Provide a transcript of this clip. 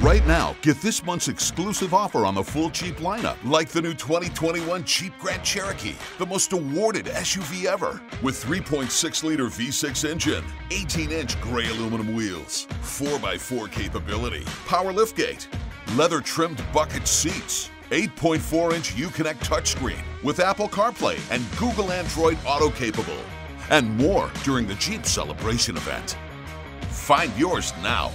Right now, get this month's exclusive offer on the full Jeep lineup, like the new 2021 Jeep Grand Cherokee, the most awarded SUV ever, with 3.6 liter V6 engine, 18 inch gray aluminum wheels, 4x4 capability, power liftgate, leather trimmed bucket seats, 8.4 inch Uconnect touchscreen with Apple CarPlay and Google Android Auto capable, and more during the Jeep Celebration event. Find yours now